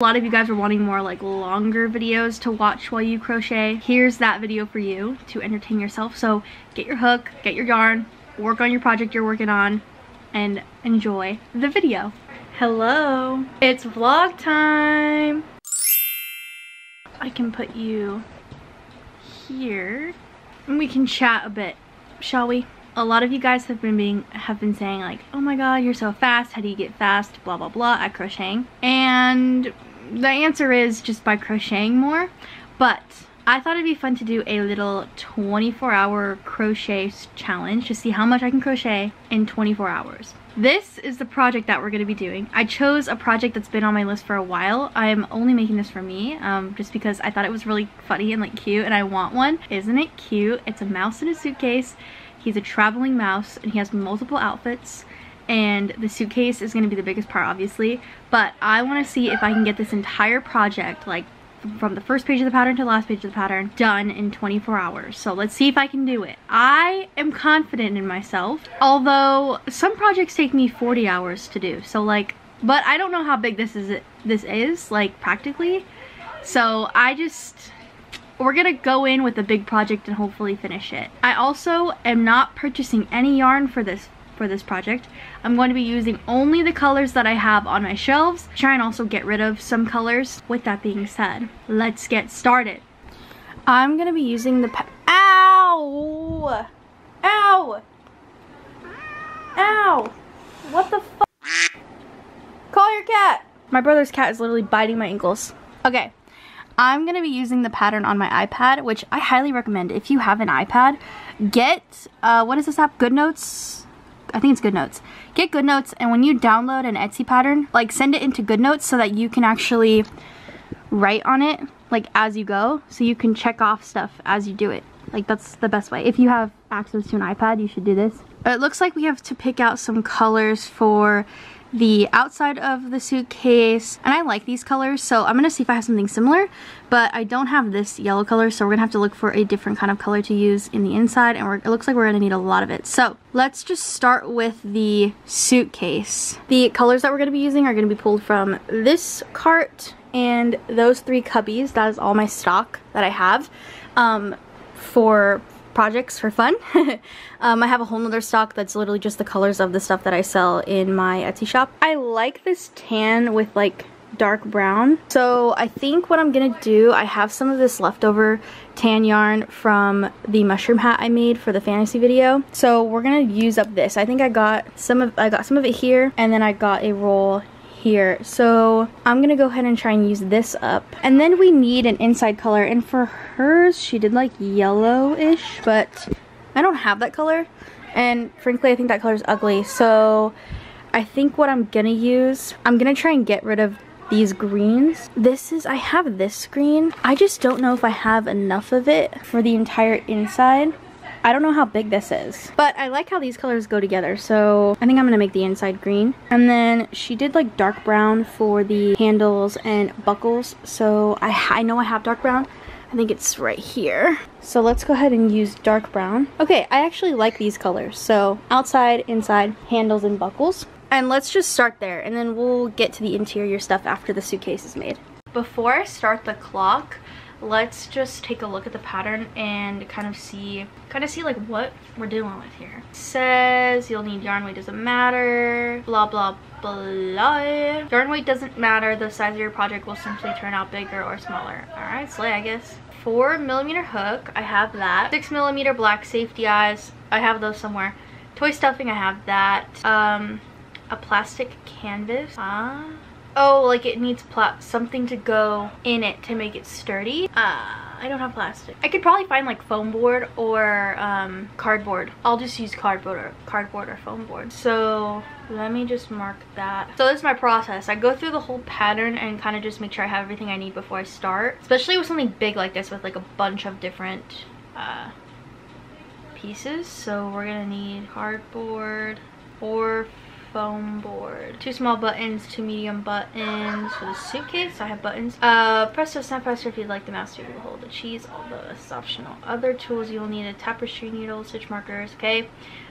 A lot of you guys are wanting more like longer videos to watch while you crochet. Here's that video for you to entertain yourself. So get your hook, get your yarn, work on your project you're working on, and enjoy the video. Hello, it's vlog time. I can put you here and we can chat a bit, shall we? A lot of you guys have been being have been saying like, oh my god, you're so fast, how do you get fast, blah blah blah at crocheting. And the answer is just by crocheting more. But I thought it'd be fun to do a little 24 hour crochet challenge to see how much I can crochet in 24 hours. This is the project that we're going to be doing. I chose a project that's been on my list for a while. I'm only making this for me um, just because I thought it was really funny and like cute and I want one. Isn't it cute? It's a mouse in a suitcase. He's a traveling mouse and he has multiple outfits and the suitcase is going to be the biggest part obviously. But I want to see if I can get this entire project like from the first page of the pattern to the last page of the pattern done in 24 hours. So let's see if I can do it. I am confident in myself although some projects take me 40 hours to do. So like but I don't know how big this is this is like practically. So I just we're gonna go in with a big project and hopefully finish it. I also am not purchasing any yarn for this for this project. I'm going to be using only the colors that I have on my shelves. Try and also get rid of some colors. With that being said, let's get started. I'm going to be using the... Ow! Ow! Ow! What the fuck? Call your cat! My brother's cat is literally biting my ankles. Okay, I'm going to be using the pattern on my iPad, which I highly recommend. If you have an iPad, get, uh, what is this app? GoodNotes? I think it's GoodNotes. Get GoodNotes and when you download an Etsy pattern, like send it into GoodNotes so that you can actually write on it like as you go so you can check off stuff as you do it. Like that's the best way. If you have access to an iPad, you should do this. It looks like we have to pick out some colors for the outside of the suitcase and I like these colors so I'm gonna see if I have something similar but I don't have this yellow color so we're gonna have to look for a different kind of color to use in the inside and it looks like we're gonna need a lot of it. So let's just start with the suitcase. The colors that we're gonna be using are gonna be pulled from this cart and those three cubbies. That is all my stock that I have um, for projects for fun. um, I have a whole nother stock that's literally just the colors of the stuff that I sell in my Etsy shop. I like this tan with like dark brown. So I think what I'm gonna do, I have some of this leftover tan yarn from the mushroom hat I made for the fantasy video. So we're gonna use up this. I think I got some of I got some of it here and then I got a roll here. So I'm gonna go ahead and try and use this up. And then we need an inside color. And for hers, she did like yellowish, but I don't have that color. And frankly, I think that color is ugly. So I think what I'm gonna use, I'm gonna try and get rid of these greens. This is, I have this green. I just don't know if I have enough of it for the entire inside. I don't know how big this is. But I like how these colors go together. So I think I'm to make the inside green. And then she did like dark brown for the handles and buckles. So I, I know I have dark brown. I think it's right here. So let's go ahead and use dark brown. Okay, I actually like these colors. So outside, inside, handles, and buckles. And let's just start there and then we'll get to the interior stuff after the suitcase is made. Before I start the clock, let's just take a look at the pattern and kind of see kind of see like what we're dealing with here. It says you'll need yarn weight doesn't matter blah blah blah. Yarn weight doesn't matter the size of your project will simply turn out bigger or smaller. All right slay i guess. Four millimeter hook i have that. Six millimeter black safety eyes i have those somewhere. Toy stuffing i have that. Um a plastic canvas ah Oh, like it needs something to go in it to make it sturdy. Uh, I don't have plastic. I could probably find like foam board or um, cardboard. I'll just use cardboard or cardboard or foam board. So let me just mark that. So this is my process. I go through the whole pattern and kind of just make sure I have everything I need before I start. Especially with something big like this with like a bunch of different uh, pieces. So we're gonna need cardboard or foam board. Two small buttons, two medium buttons for the suitcase. I have buttons. Uh, presto snap presser if you'd like the mouse to hold the cheese, although it's optional. Other tools you'll need a tapestry needle, stitch markers, okay?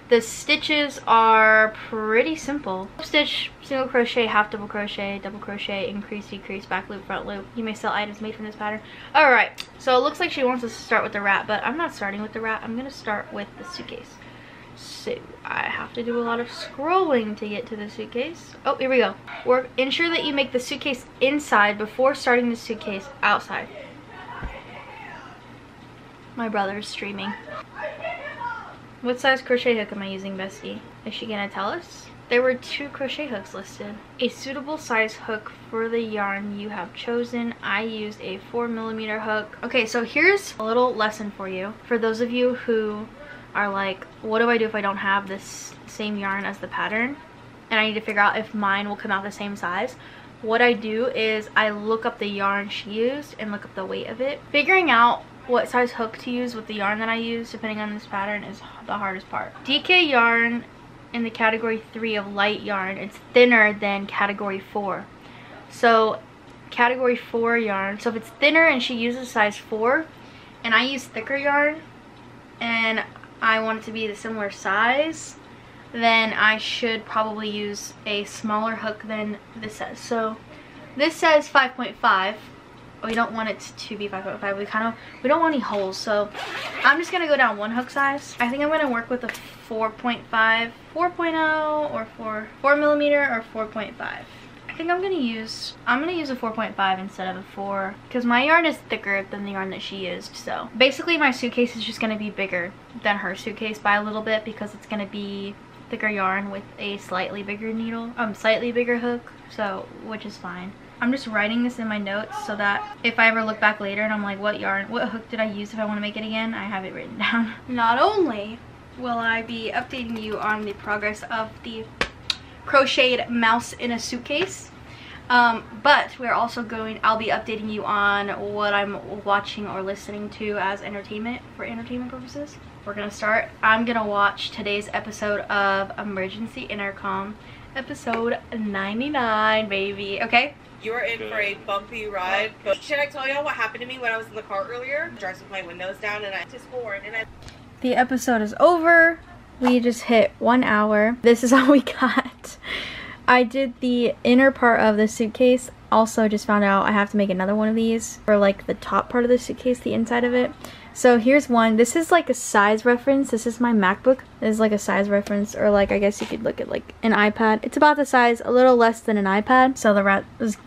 The stitches are pretty simple. Stitch, single crochet, half double crochet, double crochet, increase, decrease, back loop, front loop. You may sell items made from this pattern. Alright, so it looks like she wants us to start with the wrap, but I'm not starting with the wrap. I'm going to start with the suitcase. So I have to do a lot of scrolling to get to the suitcase. Oh, here we go. Work. Ensure that you make the suitcase inside before starting the suitcase outside. My brother is streaming. What size crochet hook am I using, Bestie? Is she gonna tell us? There were two crochet hooks listed. A suitable size hook for the yarn you have chosen. I used a 4 millimeter hook. Okay, so here's a little lesson for you. For those of you who are like, what do I do if I don't have this same yarn as the pattern? And I need to figure out if mine will come out the same size. What I do is I look up the yarn she used and look up the weight of it. Figuring out what size hook to use with the yarn that I use depending on this pattern is the hardest part. DK yarn in the category 3 of light yarn, it's thinner than category 4. So category 4 yarn, so if it's thinner and she uses size 4 and I use thicker yarn and I want it to be the similar size, then I should probably use a smaller hook than this says. So this says 5.5 we don't want it to be 5.5 we kind of we don't want any holes. So i'm just gonna go down one hook size. I think i'm gonna work with a 4.5 4.0 or 4 4 millimeter or 4.5 I think I'm gonna use I'm gonna use a 4.5 instead of a 4 because my yarn is thicker than the yarn that she used so. Basically my suitcase is just gonna be bigger than her suitcase by a little bit because it's gonna be thicker yarn with a slightly bigger needle um slightly bigger hook so which is fine. I'm just writing this in my notes so that if I ever look back later and I'm like, what yarn, what hook did I use if I want to make it again, I have it written down. Not only will I be updating you on the progress of the crocheted mouse in a suitcase, um, but we're also going, I'll be updating you on what I'm watching or listening to as entertainment for entertainment purposes. We're gonna start. I'm gonna watch today's episode of Emergency Intercom, episode 99, baby, okay? You are in for a bumpy ride. But should I tell y'all what happened to me when I was in the car earlier? Driving with my windows down and I just horn and I. The episode is over. We just hit one hour. This is all we got. I did the inner part of the suitcase. Also just found out I have to make another one of these for like the top part of the suitcase, the inside of it. So here's one. This is like a size reference. This is my MacBook. This is like a size reference or like I guess you could look at like an iPad. It's about the size, a little less than an iPad. So the rat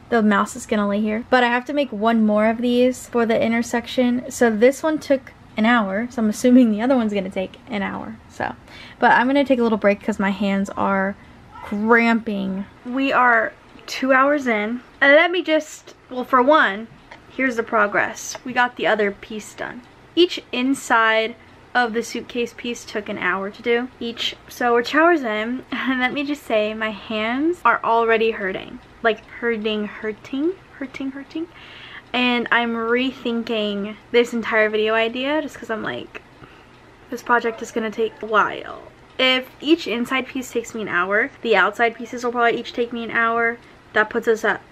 the mouse is gonna lay here. But I have to make one more of these for the intersection. So this one took an hour. So I'm assuming the other one's gonna take an hour. So, but I'm gonna take a little break because my hands are cramping. We are two hours in. And let me just, well for one, here's the progress. We got the other piece done. Each inside of the suitcase piece took an hour to do each. So we're two hours in, and let me just say my hands are already hurting. Like hurting, hurting, hurting, hurting. And I'm rethinking this entire video idea just because I'm like, this project is going to take a while. If each inside piece takes me an hour, the outside pieces will probably each take me an hour. That puts us at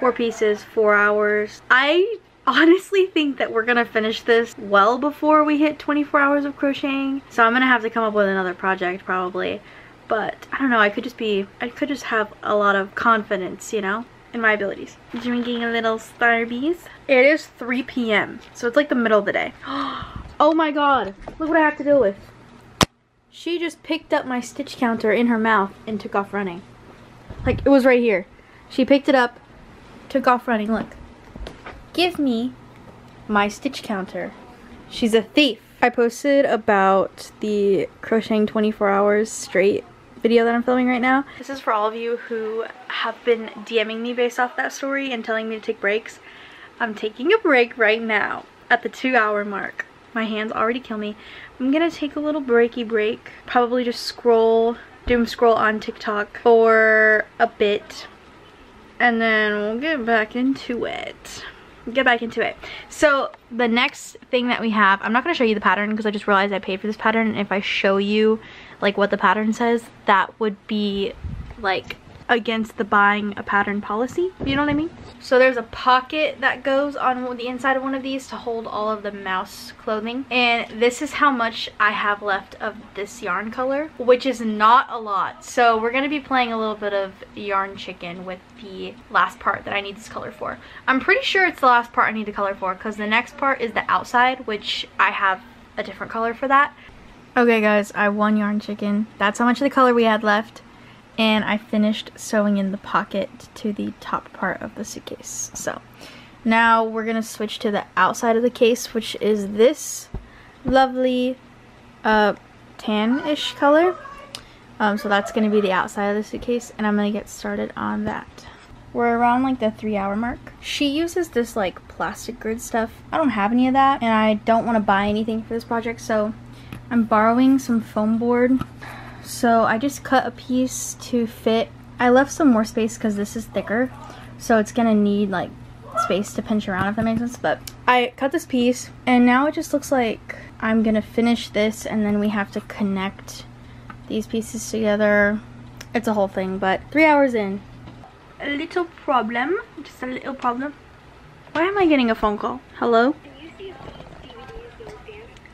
four pieces, four hours. I honestly think that we're gonna finish this well before we hit 24 hours of crocheting. So I'm gonna have to come up with another project probably. But I don't know, I could just be, I could just have a lot of confidence, you know, in my abilities. Drinking a little Starbies. It is 3 p.m. So it's like the middle of the day. oh my god, look what I have to deal with. She just picked up my stitch counter in her mouth and took off running. Like, it was right here. She picked it up, took off running, look. Give me my stitch counter. She's a thief. I posted about the crocheting 24 hours straight video that I'm filming right now. This is for all of you who have been DMing me based off that story and telling me to take breaks. I'm taking a break right now at the two hour mark. My hands already kill me. I'm gonna take a little breaky break. Probably just scroll, doom scroll on TikTok for a bit. And then we'll get back into it get back into it. So the next thing that we have, I'm not going to show you the pattern because I just realized I paid for this pattern. And if I show you like what the pattern says, that would be like against the buying a pattern policy. You know what I mean? So there's a pocket that goes on the inside of one of these to hold all of the mouse clothing. And this is how much I have left of this yarn color, which is not a lot. So we're going to be playing a little bit of yarn chicken with the last part that I need this color for. I'm pretty sure it's the last part I need the color for because the next part is the outside, which I have a different color for that. Okay guys, I won yarn chicken. That's how much of the color we had left and I finished sewing in the pocket to the top part of the suitcase. So now we're gonna switch to the outside of the case, which is this lovely uh, tan-ish color. Um, so that's gonna be the outside of the suitcase, and I'm gonna get started on that. We're around like the three hour mark. She uses this like plastic grid stuff. I don't have any of that, and I don't want to buy anything for this project, so I'm borrowing some foam board so I just cut a piece to fit. I left some more space because this is thicker. So it's going to need like space to pinch around if that makes sense. But I cut this piece and now it just looks like I'm going to finish this and then we have to connect these pieces together. It's a whole thing, but three hours in. A little problem, just a little problem. Why am I getting a phone call? Hello?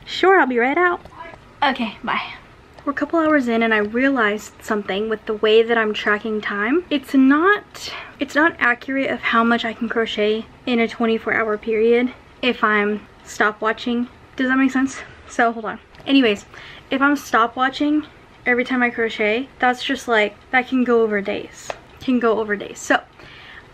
Sure, I'll be right out. Okay, bye. We're a couple hours in and I realized something with the way that I'm tracking time. It's not, it's not accurate of how much I can crochet in a 24 hour period if I'm stopwatching. Does that make sense? So hold on. Anyways, if I'm stopwatching every time I crochet, that's just like, that can go over days. Can go over days. So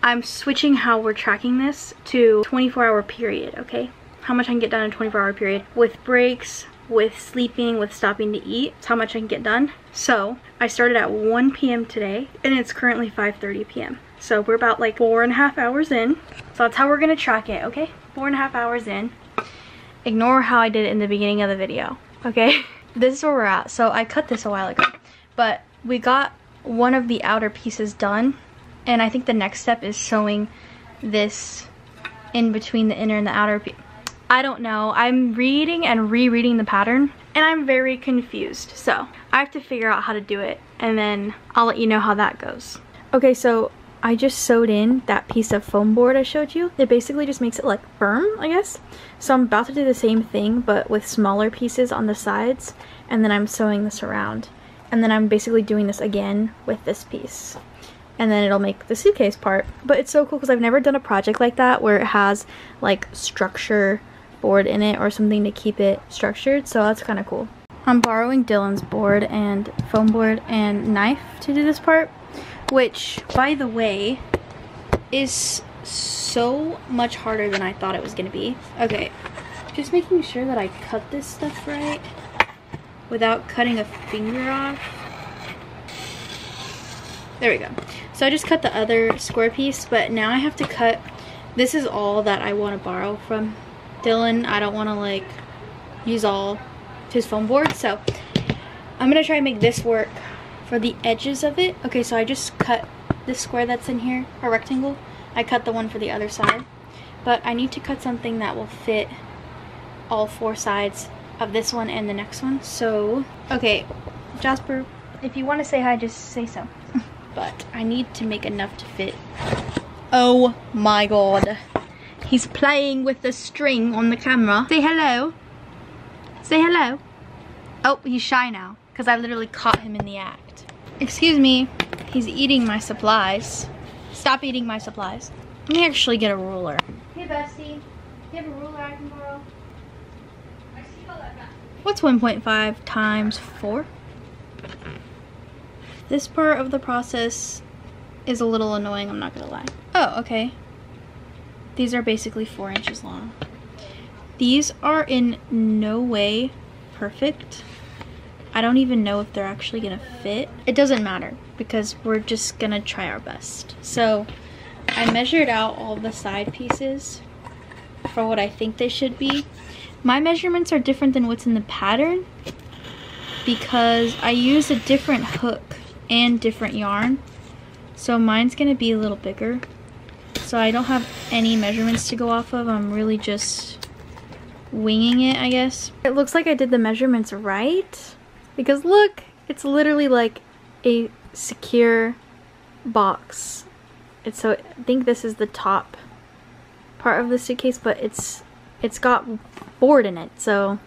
I'm switching how we're tracking this to 24 hour period, okay? How much I can get done in a 24 hour period with breaks, with sleeping, with stopping to eat. It's how much I can get done. So I started at 1 p.m. today and it's currently 5.30 p.m. So we're about like four and a half hours in. So that's how we're gonna track it, okay? Four and a half hours in. Ignore how I did it in the beginning of the video, okay? this is where we're at. So I cut this a while ago, but we got one of the outer pieces done. And I think the next step is sewing this in between the inner and the outer piece I don't know. I'm reading and rereading the pattern and I'm very confused. So I have to figure out how to do it and then I'll let you know how that goes. Okay, so I just sewed in that piece of foam board I showed you. It basically just makes it like firm, I guess. So I'm about to do the same thing but with smaller pieces on the sides and then I'm sewing this around. And then I'm basically doing this again with this piece and then it'll make the suitcase part. But it's so cool because I've never done a project like that where it has like structure board in it or something to keep it structured, so that's kind of cool. I'm borrowing Dylan's board and foam board and knife to do this part, which, by the way, is so much harder than I thought it was going to be. Okay, just making sure that I cut this stuff right without cutting a finger off. There we go. So I just cut the other square piece, but now I have to cut, this is all that I want to borrow from Dylan, I don't want to like use all his foam board. So I'm going to try and make this work for the edges of it. Okay, so I just cut this square that's in here, a rectangle. I cut the one for the other side. But I need to cut something that will fit all four sides of this one and the next one. So, okay, Jasper, if you want to say hi, just say so. but I need to make enough to fit. Oh my god. He's playing with the string on the camera. Say hello. Say hello. Oh, he's shy now because I literally caught him in the act. Excuse me, he's eating my supplies. Stop eating my supplies. Let me actually get a ruler. Hey, bestie. You have a ruler I can borrow? I see how that got. What's 1.5 times 4? This part of the process is a little annoying, I'm not gonna lie. Oh, okay. These are basically four inches long. These are in no way perfect. I don't even know if they're actually gonna fit. It doesn't matter because we're just gonna try our best. So I measured out all the side pieces for what I think they should be. My measurements are different than what's in the pattern because I use a different hook and different yarn. So mine's gonna be a little bigger so I don't have any measurements to go off of. I'm really just winging it, I guess. It looks like I did the measurements right because look, it's literally like a secure box. It's so I think this is the top part of the suitcase, but it's it's got board in it, so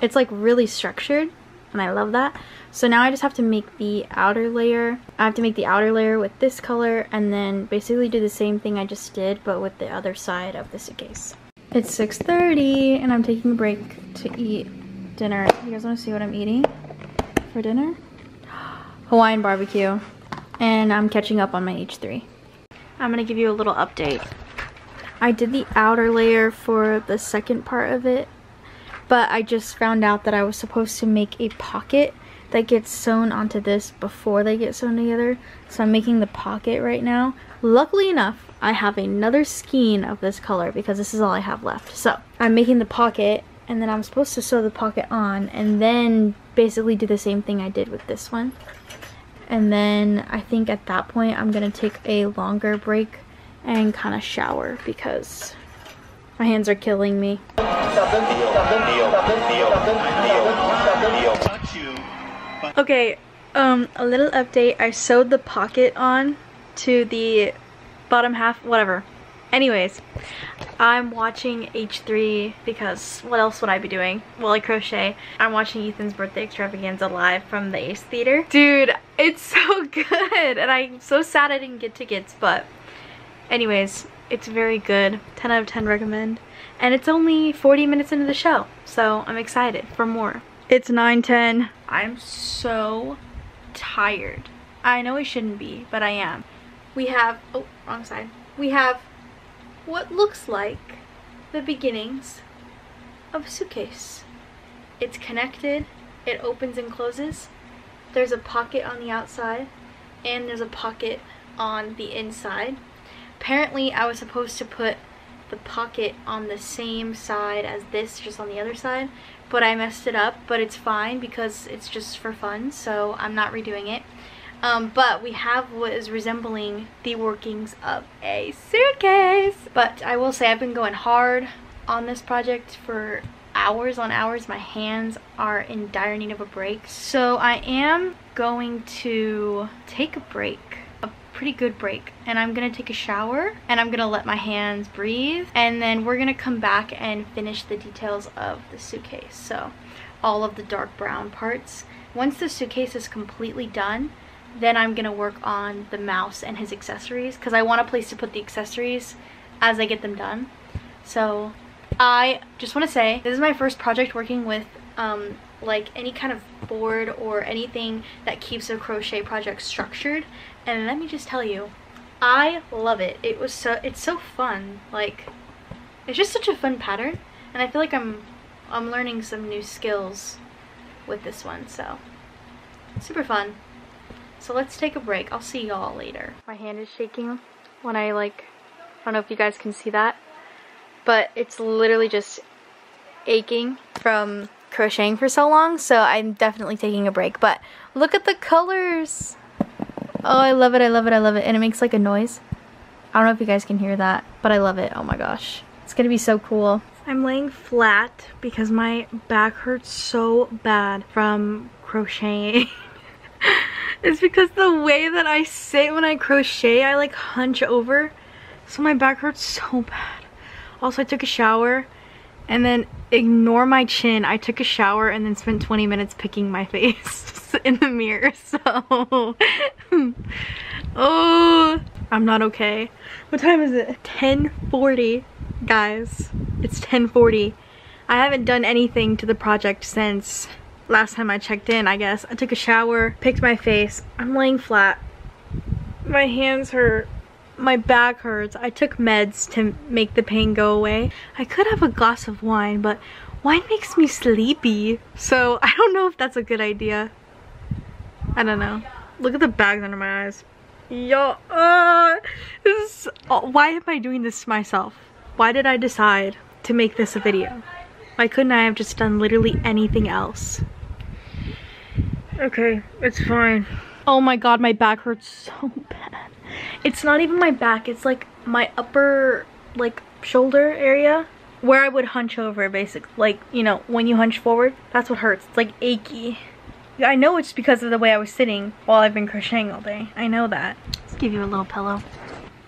it's like really structured and I love that. So now I just have to make the outer layer. I have to make the outer layer with this color and then basically do the same thing I just did but with the other side of the suitcase. It's 6.30 and I'm taking a break to eat dinner. You guys want to see what I'm eating for dinner? Hawaiian barbecue. And I'm catching up on my H3. I'm going to give you a little update. I did the outer layer for the second part of it but I just found out that I was supposed to make a pocket that gets sewn onto this before they get sewn together. So I'm making the pocket right now. Luckily enough, I have another skein of this color because this is all I have left. So I'm making the pocket and then I'm supposed to sew the pocket on and then basically do the same thing I did with this one. And then I think at that point I'm going to take a longer break and kind of shower because my hands are killing me. Okay, um, a little update. I sewed the pocket on to the bottom half, whatever. Anyways, I'm watching H3 because what else would I be doing? Well, I crochet. I'm watching Ethan's birthday extravaganza live from the Ace Theater. Dude, it's so good and I'm so sad I didn't get tickets, but anyways, it's very good. 10 out of 10 recommend. And it's only 40 minutes into the show, so I'm excited for more. It's 9.10. I'm so tired. I know I shouldn't be, but I am. We have, oh, wrong side. We have what looks like the beginnings of a suitcase. It's connected, it opens and closes. There's a pocket on the outside, and there's a pocket on the inside. Apparently, I was supposed to put the pocket on the same side as this, just on the other side, but I messed it up, but it's fine because it's just for fun, so I'm not redoing it. Um, but we have what is resembling the workings of a suitcase. But I will say I've been going hard on this project for hours on hours. My hands are in dire need of a break. So I am going to take a break pretty good break. And I'm gonna take a shower and I'm gonna let my hands breathe and then we're gonna come back and finish the details of the suitcase. So all of the dark brown parts. Once the suitcase is completely done then I'm gonna work on the mouse and his accessories because I want a place to put the accessories as I get them done. So I just want to say this is my first project working with um, like any kind of board or anything that keeps a crochet project structured and let me just tell you I love it. It was so it's so fun like it's just such a fun pattern and I feel like I'm I'm learning some new skills with this one so super fun. So let's take a break. I'll see y'all later. My hand is shaking when I like I don't know if you guys can see that but it's literally just aching from crocheting for so long so I'm definitely taking a break. But look at the colors Oh, I love it, I love it, I love it. And it makes like a noise. I don't know if you guys can hear that, but I love it. Oh my gosh. It's gonna be so cool. I'm laying flat because my back hurts so bad from crocheting. it's because the way that I sit when I crochet, I like hunch over. So my back hurts so bad. Also, I took a shower and then ignore my chin. I took a shower and then spent 20 minutes picking my face in the mirror. So, oh, I'm not okay. What time is it? 1040, guys. It's 1040. I haven't done anything to the project since last time I checked in, I guess. I took a shower, picked my face. I'm laying flat. My hands hurt my back hurts. I took meds to make the pain go away. I could have a glass of wine, but wine makes me sleepy. So I don't know if that's a good idea. I don't know. Look at the bags under my eyes. Yo, uh, this is, why am I doing this to myself? Why did I decide to make this a video? Why couldn't I have just done literally anything else? Okay, it's fine. Oh my god, my back hurts so bad. It's not even my back, it's like my upper like shoulder area where I would hunch over basically. Like, you know, when you hunch forward, that's what hurts. It's like achy. I know it's because of the way I was sitting while I've been crocheting all day. I know that. Let's give you a little pillow.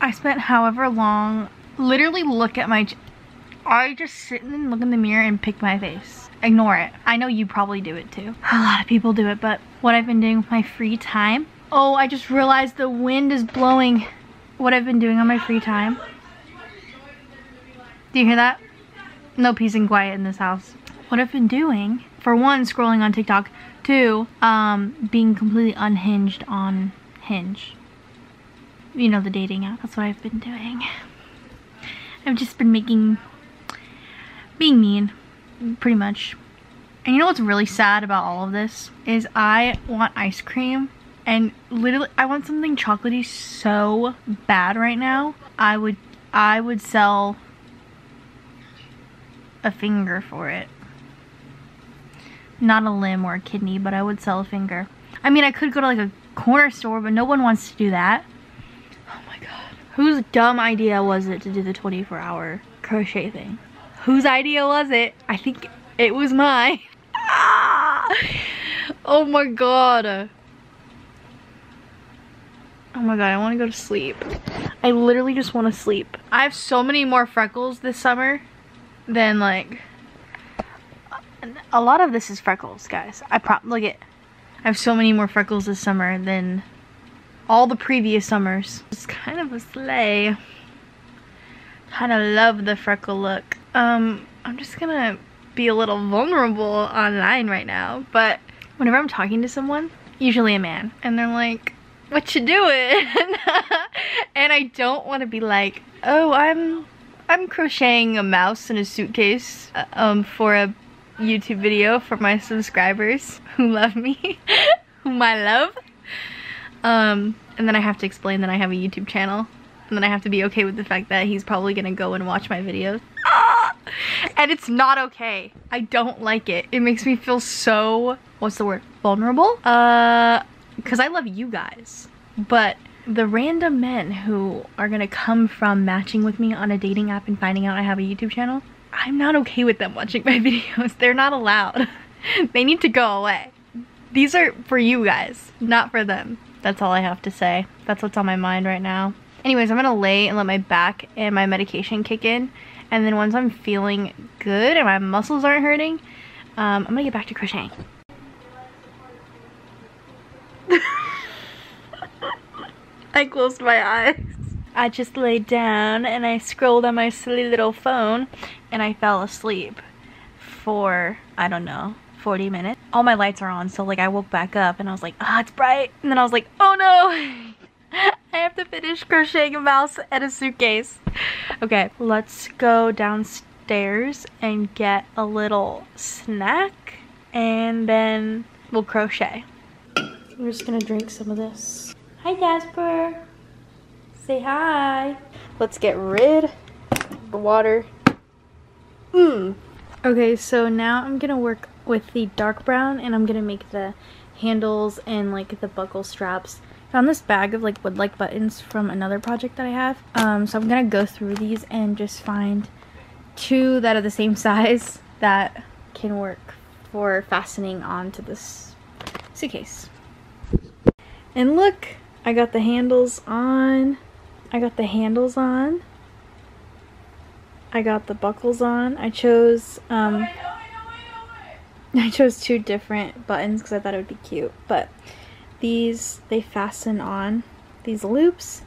I spent however long, literally look at my, I just sit and look in the mirror and pick my face. Ignore it. I know you probably do it too. A lot of people do it, but what I've been doing with my free time. Oh, I just realized the wind is blowing what I've been doing on my free time. Do you hear that? No peace and quiet in this house. What I've been doing, for one, scrolling on TikTok, two, um, being completely unhinged on Hinge. You know, the dating app. That's what I've been doing. I've just been making, being mean, pretty much. And you know what's really sad about all of this? Is I want ice cream and literally I want something chocolatey so bad right now. I would I would sell a finger for it. Not a limb or a kidney, but I would sell a finger. I mean, I could go to like a corner store, but no one wants to do that. Oh my god. Whose dumb idea was it to do the 24 hour crochet thing? Whose idea was it? I think it was mine. oh my god. Oh my god, I want to go to sleep. I literally just want to sleep. I have so many more freckles this summer than like... A lot of this is freckles, guys. I look at I have so many more freckles this summer than all the previous summers. It's kind of a slay. Kind of love the freckle look. Um, I'm just gonna be a little vulnerable online right now, but whenever I'm talking to someone, usually a man, and they're like, what you doing? and I don't want to be like, oh, I'm I'm crocheting a mouse in a suitcase uh, um, for a YouTube video for my subscribers who love me, whom I love. Um, and then I have to explain that I have a YouTube channel. And then I have to be okay with the fact that he's probably gonna go and watch my videos. Ah! And it's not okay. I don't like it. It makes me feel so, what's the word, vulnerable? Uh, because I love you guys. But the random men who are gonna come from matching with me on a dating app and finding out I have a YouTube channel, I'm not okay with them watching my videos. They're not allowed. they need to go away. These are for you guys, not for them. That's all I have to say. That's what's on my mind right now. Anyways, I'm gonna lay and let my back and my medication kick in. And then once I'm feeling good and my muscles aren't hurting, um, I'm gonna get back to crocheting. I closed my eyes. I just laid down and I scrolled on my silly little phone and I fell asleep for, I don't know, 40 minutes. All my lights are on, so like I woke back up and I was like, ah, oh, it's bright. And then I was like, oh no, I have to finish crocheting a mouse and a suitcase. Okay, let's go downstairs and get a little snack and then we'll crochet. We're just gonna drink some of this. Hi, Jasper. Say hi. Let's get rid of the water. Mmm. Okay, so now I'm gonna work with the dark brown and I'm gonna make the handles and like the buckle straps. Found this bag of like wood like buttons from another project that I have. Um, so I'm gonna go through these and just find two that are the same size that can work for fastening onto this suitcase. And look, I got the handles on. I got the handles on. I got the buckles on. I chose um I chose two different buttons because I thought it would be cute. But these they fasten on these loops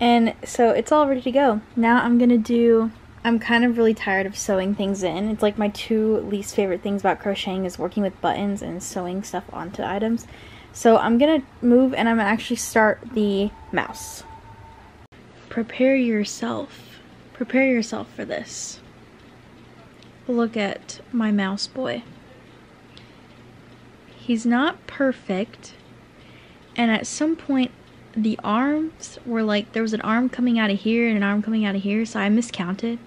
and so it's all ready to go. Now I'm gonna do I'm kind of really tired of sewing things in. It's like my two least favorite things about crocheting is working with buttons and sewing stuff onto items. So I'm gonna move and I'm gonna actually start the mouse. Prepare yourself. Prepare yourself for this. Look at my mouse boy. He's not perfect. And at some point, the arms were like, there was an arm coming out of here and an arm coming out of here. So I miscounted.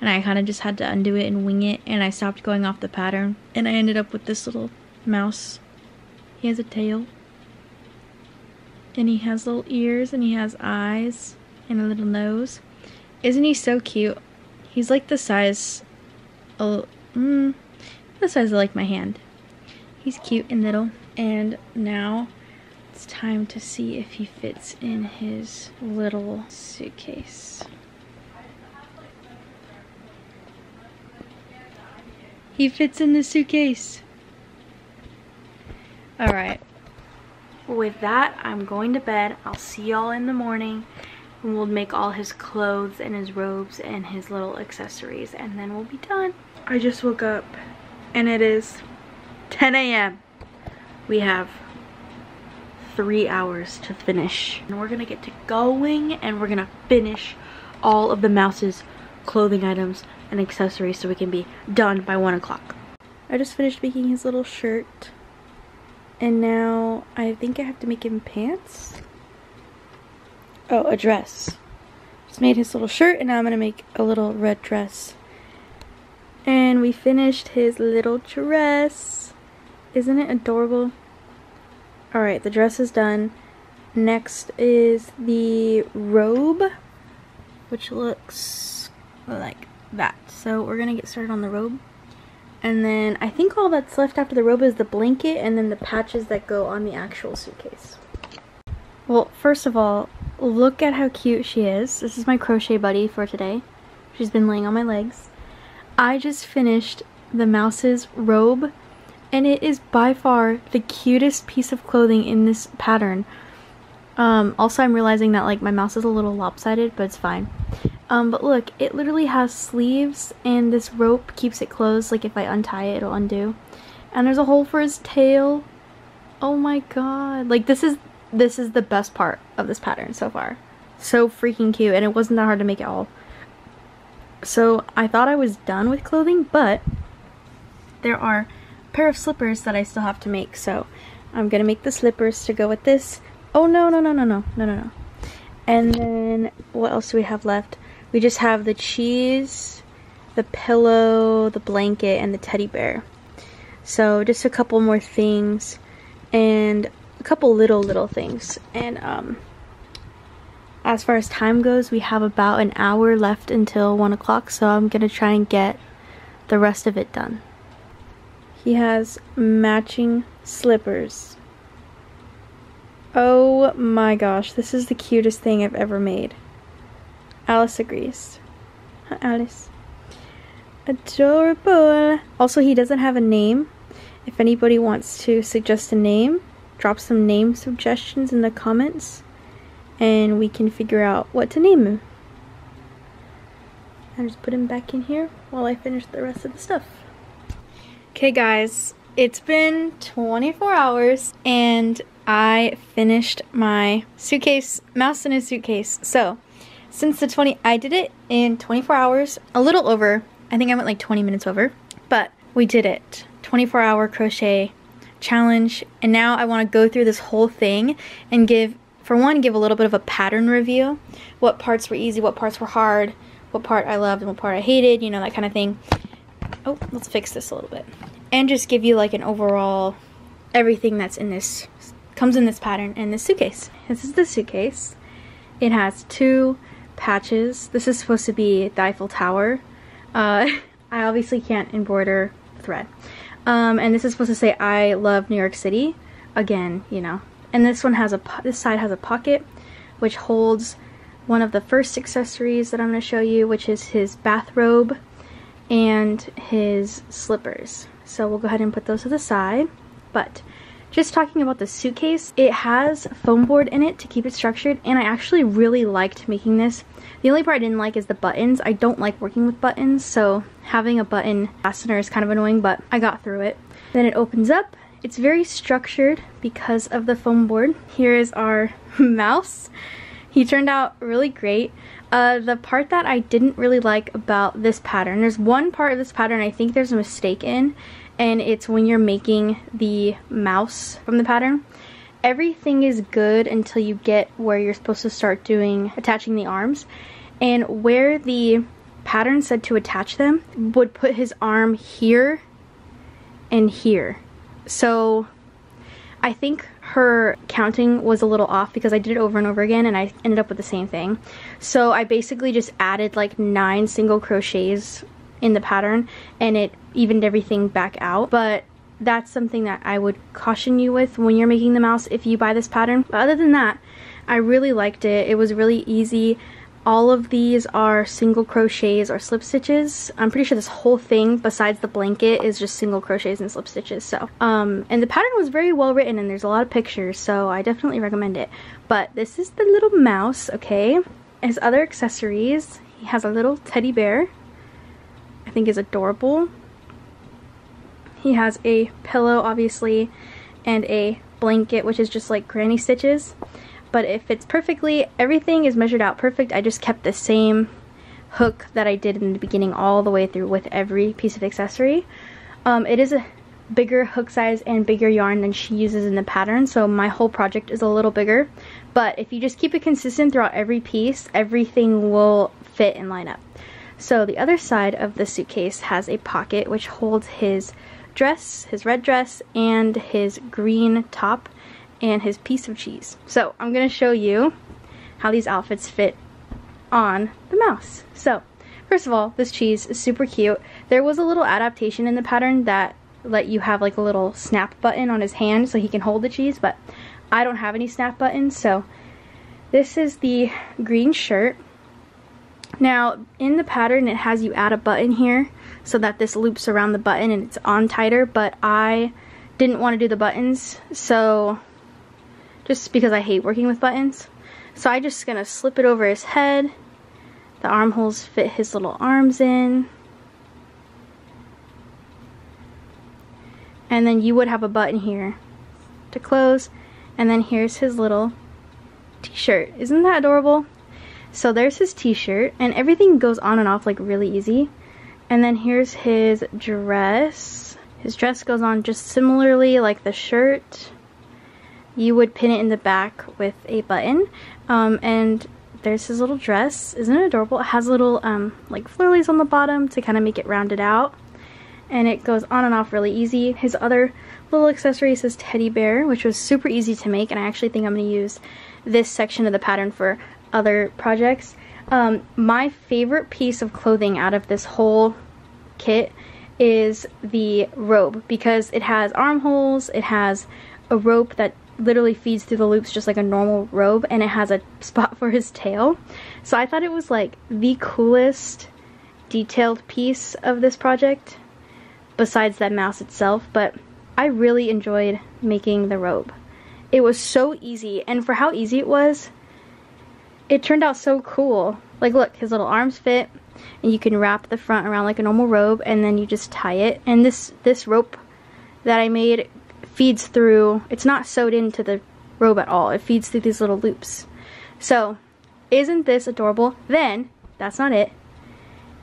And I kind of just had to undo it and wing it. And I stopped going off the pattern. And I ended up with this little mouse. He has a tail and he has little ears and he has eyes and a little nose. Isn't he so cute? He's like the size, oh, mm, the size of like my hand. He's cute and little. And now It's time to see if he fits in his little suitcase. He fits in the suitcase. Alright. With that, I'm going to bed. I'll see y'all in the morning. And we'll make all his clothes and his robes and his little accessories. And then we'll be done. I just woke up and it is 10 a.m. We have three hours to finish. And we're gonna get to going and we're gonna finish all of the mouse's clothing items and accessories so we can be done by one o'clock. I just finished making his little shirt and now I think I have to make him pants. Oh, a dress. Just made his little shirt and now I'm gonna make a little red dress. And we finished his little dress. Isn't it adorable? Alright, the dress is done. Next is the robe, which looks like that. So we're gonna get started on the robe. And then I think all that's left after the robe is the blanket and then the patches that go on the actual suitcase. Well, first of all, look at how cute she is. This is my crochet buddy for today. She's been laying on my legs. I just finished the mouse's robe and it is by far the cutest piece of clothing in this pattern. Um, also, I'm realizing that like my mouse is a little lopsided, but it's fine. Um, but look, it literally has sleeves and this rope keeps it closed. Like if I untie it, it'll undo. And there's a hole for his tail. Oh my god. Like this is this is the best part of this pattern so far. So freaking cute and it wasn't that hard to make at all. So I thought I was done with clothing, but there are a pair of slippers that I still have to make. So I'm gonna make the slippers to go with this. Oh no, no, no, no, no, no, no, no. And then what else do we have left? We just have the cheese, the pillow, the blanket, and the teddy bear. So just a couple more things and couple little, little things. And um, as far as time goes, we have about an hour left until 1 o'clock, so I'm going to try and get the rest of it done. He has matching slippers. Oh my gosh, this is the cutest thing I've ever made. Alice agrees. Alice. Adorable. Also, he doesn't have a name. If anybody wants to suggest a name, drop some name suggestions in the comments and we can figure out what to name him. I just put him back in here while I finish the rest of the stuff. Okay guys, it's been 24 hours and I finished my suitcase, mouse in a suitcase. So, since the 20, I did it in 24 hours, a little over. I think I went like 20 minutes over, but we did it. 24 hour crochet challenge. And now I want to go through this whole thing and give, for one, give a little bit of a pattern review. What parts were easy, what parts were hard, what part I loved and what part I hated, you know, that kind of thing. Oh, let's fix this a little bit. And just give you like an overall, everything that's in this, comes in this pattern in this suitcase. This is the suitcase. It has two patches. This is supposed to be the Eiffel Tower. Uh, I obviously can't embroider thread. Um, and this is supposed to say I love New York City. Again, you know. And this one has a, this side has a pocket which holds one of the first accessories that I'm going to show you, which is his bathrobe and his slippers. So we'll go ahead and put those to the side. But just talking about the suitcase, it has foam board in it to keep it structured and I actually really liked making this. The only part I didn't like is the buttons. I don't like working with buttons so having a button fastener is kind of annoying but I got through it. Then it opens up. It's very structured because of the foam board. Here is our mouse. He turned out really great. Uh, the part that I didn't really like about this pattern, there's one part of this pattern I think there's a mistake in, and it's when you're making the mouse from the pattern. Everything is good until you get where you're supposed to start doing attaching the arms and where the pattern said to attach them would put his arm here and here. So I think her counting was a little off because I did it over and over again and I ended up with the same thing. So I basically just added like nine single crochets in the pattern and it evened everything back out. But that's something that I would caution you with when you're making the mouse if you buy this pattern. But other than that, I really liked it. It was really easy. All of these are single crochets or slip stitches. I'm pretty sure this whole thing, besides the blanket, is just single crochets and slip stitches. So, um, and the pattern was very well written and there's a lot of pictures, so I definitely recommend it. But this is the little mouse, okay? His other accessories, he has a little teddy bear. I think is adorable. He has a pillow, obviously, and a blanket, which is just like granny stitches but it fits perfectly. Everything is measured out perfect. I just kept the same hook that I did in the beginning all the way through with every piece of accessory. Um, it is a bigger hook size and bigger yarn than she uses in the pattern, so my whole project is a little bigger. But if you just keep it consistent throughout every piece, everything will fit and line up. So the other side of the suitcase has a pocket which holds his dress, his red dress, and his green top and his piece of cheese. So I'm to show you how these outfits fit on the mouse. So first of all, this cheese is super cute. There was a little adaptation in the pattern that let you have like a little snap button on his hand so he can hold the cheese, but I don't have any snap buttons, so this is the green shirt. Now, in the pattern, it has you add a button here so that this loops around the button and it's on tighter, but I didn't want to do the buttons, so just because I hate working with buttons. So I'm just gonna slip it over his head. The armholes fit his little arms in. And then you would have a button here to close. And then here's his little t-shirt. Isn't that adorable? So there's his t-shirt and everything goes on and off like really easy. And then here's his dress. His dress goes on just similarly like the shirt you would pin it in the back with a button. Um, and there's his little dress. Isn't it adorable? It has little um, like flurries on the bottom to kind of make it rounded out. And it goes on and off really easy. His other little accessory says teddy bear, which was super easy to make. And I actually think I'm going to use this section of the pattern for other projects. Um, my favorite piece of clothing out of this whole kit is the robe because it has armholes, it has a rope that literally feeds through the loops just like a normal robe and it has a spot for his tail. So I thought it was like the coolest detailed piece of this project besides that mouse itself, but I really enjoyed making the robe. It was so easy and for how easy it was, it turned out so cool. Like look, his little arms fit and you can wrap the front around like a normal robe and then you just tie it. And this this rope that I made feeds through, it's not sewed into the robe at all. It feeds through these little loops. So, isn't this adorable? Then, that's not it.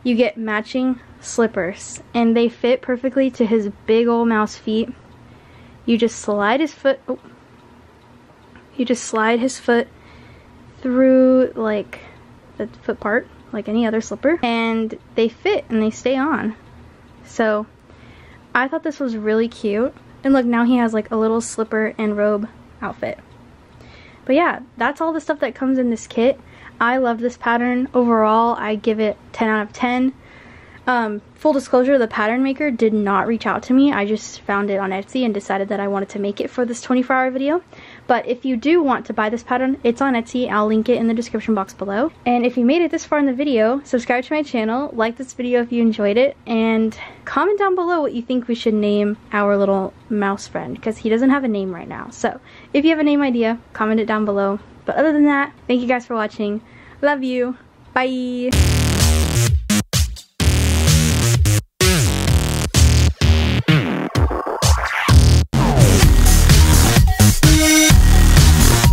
You get matching slippers and they fit perfectly to his big old mouse feet. You just slide his foot, oh, you just slide his foot through like the foot part like any other slipper and they fit and they stay on. So I thought this was really cute and look, now he has like a little slipper and robe outfit. But yeah, that's all the stuff that comes in this kit. I love this pattern. Overall, I give it 10 out of 10. Um, full disclosure, the pattern maker did not reach out to me. I just found it on Etsy and decided that I wanted to make it for this 24 hour video. But if you do want to buy this pattern, it's on Etsy. I'll link it in the description box below. And if you made it this far in the video, subscribe to my channel, like this video if you enjoyed it, and comment down below what you think we should name our little mouse friend, because he doesn't have a name right now. So if you have a name idea, comment it down below. But other than that, thank you guys for watching. Love you. Bye.